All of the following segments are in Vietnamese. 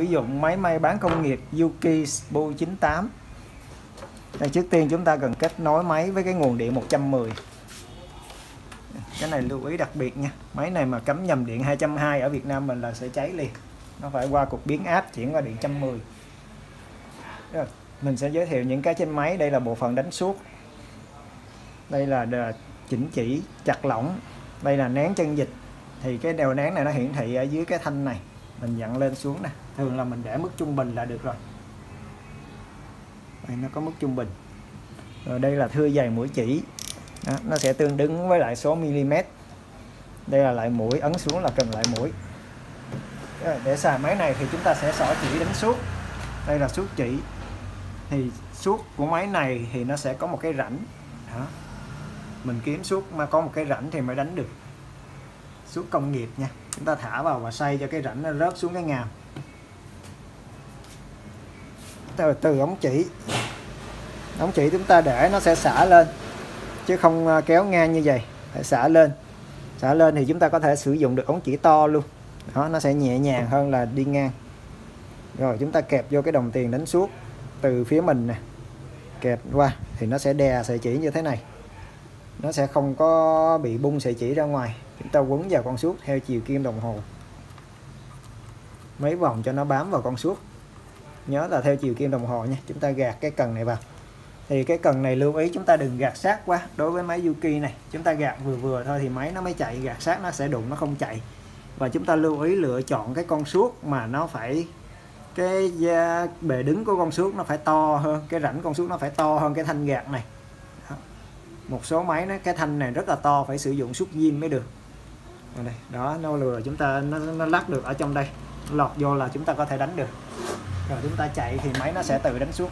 sử dụng máy may bán công nghiệp Yuki spu 98 Đây, trước tiên chúng ta cần kết nối máy với cái nguồn điện 110 cái này lưu ý đặc biệt nha. Máy này mà cắm nhầm điện 220 ở Việt Nam mình là sẽ cháy liền. Nó phải qua cục biến áp chuyển qua điện 110 Rồi, mình sẽ giới thiệu những cái trên máy. Đây là bộ phận đánh suốt. Đây là chỉnh chỉ chặt lỏng. Đây là nén chân dịch. Thì cái đều nén này nó hiển thị ở dưới cái thanh này. Mình dặn lên xuống nè thường là mình để mức trung bình là được rồi. Đây nó có mức trung bình. Rồi đây là thưa dày mũi chỉ. Đó, nó sẽ tương đương với lại số mm. Đây là lại mũi ấn xuống là cần lại mũi. Rồi, để xài máy này thì chúng ta sẽ xỏ chỉ đánh suốt. Đây là suốt chỉ. Thì suốt của máy này thì nó sẽ có một cái rãnh. Đó. mình kiếm suốt mà có một cái rãnh thì mới đánh được. Suốt công nghiệp nha. Chúng ta thả vào và xoay cho cái rãnh nó rớt xuống cái ngàm từ từ ống chỉ. Ống chỉ chúng ta để nó sẽ xả lên, chứ không à, kéo ngang như vậy, phải xả lên. Xả lên thì chúng ta có thể sử dụng được ống chỉ to luôn. Đó, nó sẽ nhẹ nhàng hơn là đi ngang. Rồi, chúng ta kẹp vô cái đồng tiền đánh suốt từ phía mình nè. Kẹp qua thì nó sẽ đè sợi chỉ như thế này. Nó sẽ không có bị bung sợi chỉ ra ngoài. Chúng ta quấn vào con suốt theo chiều kim đồng hồ. Mấy vòng cho nó bám vào con suốt nhớ là theo chiều kim đồng hồ nha chúng ta gạt cái cần này vào. Thì cái cần này lưu ý chúng ta đừng gạt sát quá. Đối với máy Yuki này chúng ta gạt vừa vừa thôi thì máy nó mới chạy gạt sát nó sẽ đụng nó không chạy. Và chúng ta lưu ý lựa chọn cái con suốt mà nó phải cái bề đứng của con suốt nó phải to hơn cái rãnh con suốt nó phải to hơn cái thanh gạt này. Đó. một số máy nó cái thanh này rất là to phải sử dụng suốt diêm mới được. Đây đó nó lừa chúng ta nó, nó lắc được ở trong đây. Lọt vô là chúng ta có thể đánh được rồi chúng ta chạy thì máy nó sẽ tự đánh suốt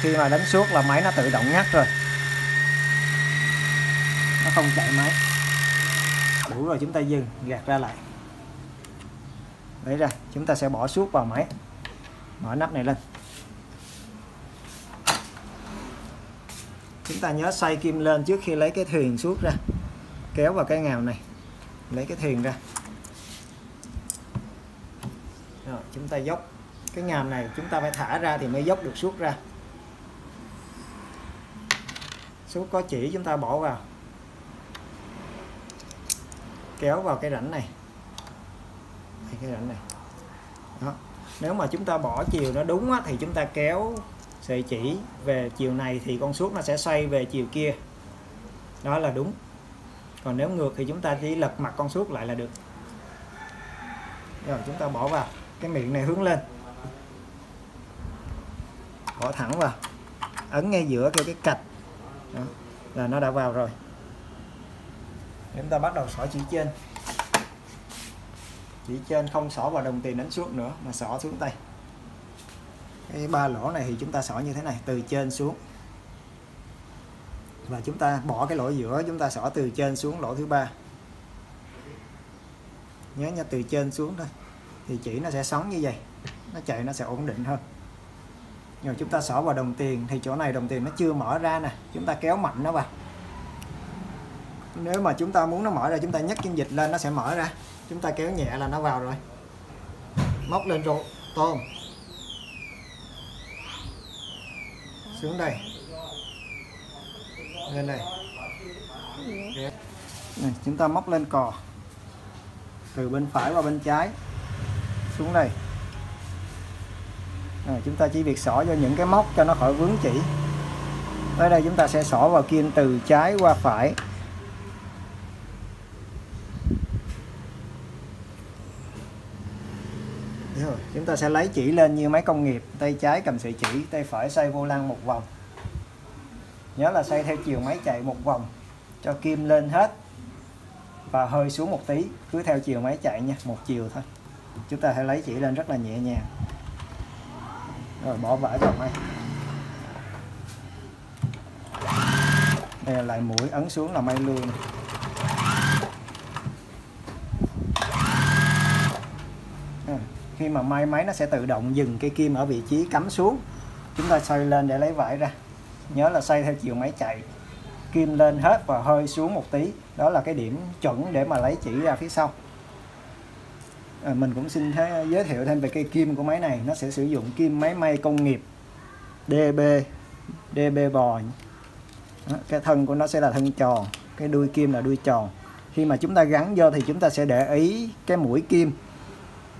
khi mà đánh suốt là máy nó tự động ngắt rồi. Nó không chạy máy. Đủ rồi, chúng ta dừng, gạt ra lại. Lấy ra, chúng ta sẽ bỏ suốt vào máy. Mở nắp này lên. Chúng ta nhớ xoay kim lên trước khi lấy cái thuyền suốt ra. Kéo vào cái ngào này. Lấy cái thuyền ra rồi chúng ta dốc. Cái ngàm này chúng ta phải thả ra thì mới dốc được suốt ra. Suốt có chỉ chúng ta bỏ vào. Kéo vào cái rãnh này. Cái rãnh này. Đó. nếu mà chúng ta bỏ chiều nó đúng á, thì chúng ta kéo sợi chỉ về chiều này thì con suốt nó sẽ xoay về chiều kia. Đó là đúng. Còn nếu ngược thì chúng ta chỉ lật mặt con suốt lại là được. Rồi chúng ta bỏ vào cái miệng này hướng lên. Bỏ thẳng vào. Ấn ngay giữa cái cái cạch. Đó, là nó đã vào rồi. Chúng ta bắt đầu xỏ chỉ trên. Chỉ trên không xỏ vào đồng tiền đánh xuống nữa mà xỏ xuống tay. Cái ba lỗ này thì chúng ta xỏ như thế này từ trên xuống. Và chúng ta bỏ cái lỗ giữa chúng ta xỏ từ trên xuống lỗ thứ ba. Nhớ nha từ trên xuống thôi thì chỉ nó sẽ sống như vậy. Nó chạy nó sẽ ổn định hơn. Rồi chúng ta xỏ vào đồng tiền thì chỗ này đồng tiền nó chưa mở ra nè. Chúng ta kéo mạnh nó vào. Nếu mà chúng ta muốn nó mở ra chúng ta nhấc chân dịch lên nó sẽ mở ra. Chúng ta kéo nhẹ là nó vào rồi. Móc lên rồi tôm xuống đây. Lên đây. Này, chúng ta móc lên cò. Từ bên phải qua bên trái xuống đây. À, chúng ta chỉ việc xỏ cho những cái móc cho nó khỏi vướng chỉ. Tới đây chúng ta sẽ xỏ vào kim từ trái qua phải. Rồi chúng ta sẽ lấy chỉ lên như máy công nghiệp tay trái cầm sợi chỉ tay phải xoay vô lăng một vòng. Nhớ là xoay theo chiều máy chạy một vòng cho kim lên hết và hơi xuống một tí cứ theo chiều máy chạy nha một chiều thôi chúng ta hãy lấy chỉ lên rất là nhẹ nhàng. Rồi, bỏ vải vào máy đây là lại mũi ấn xuống là may luôn. Khi mà may máy nó sẽ tự động dừng cây kim ở vị trí cắm xuống. Chúng ta xoay lên để lấy vải ra. Nhớ là xoay theo chiều máy chạy. Kim lên hết và hơi xuống một tí. Đó là cái điểm chuẩn để mà lấy chỉ ra phía sau à, mình cũng xin thế, giới thiệu thêm về cây kim của máy này. Nó sẽ sử dụng kim máy may công nghiệp DB DB bò đó, cái thân của nó sẽ là thân tròn cái đuôi kim là đuôi tròn. Khi mà chúng ta gắn vô thì chúng ta sẽ để ý cái mũi kim.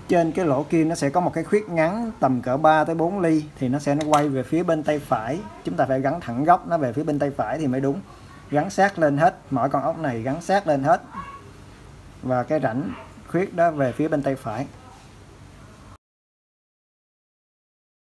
Trên cái lỗ kim nó sẽ có một cái khuyết ngắn tầm cỡ 3 tới 4 ly thì nó sẽ nó quay về phía bên tay phải. Chúng ta phải gắn thẳng góc nó về phía bên tay phải thì mới đúng. Gắn sát lên hết mỗi con ốc này gắn sát lên hết. Và cái rãnh khuyết đó về phía bên tay phải.